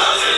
Hallelujah.